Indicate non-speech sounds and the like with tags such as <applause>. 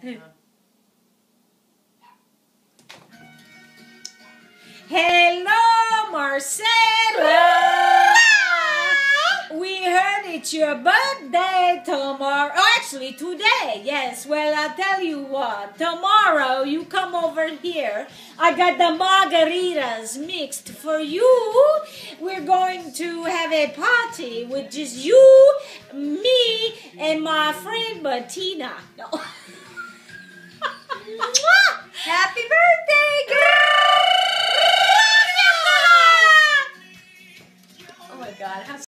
Hello, Marcella. We heard it's your birthday tomorrow. Oh, actually, today. Yes. Well, I'll tell you what. Tomorrow, you come over here. I got the margaritas mixed for you. We're going to have a party with just you, me, and my friend Bettina. No. <laughs> my god,